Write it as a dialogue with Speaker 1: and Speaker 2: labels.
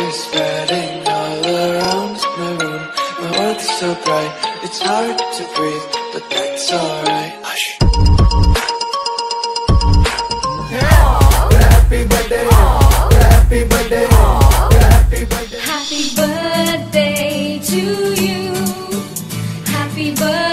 Speaker 1: is spreading all around my room. My world's so bright, it's hard to breathe But that's alright. Hush. Happy birthday.
Speaker 2: Happy birthday. Happy birthday. Happy birthday to you. Happy birthday.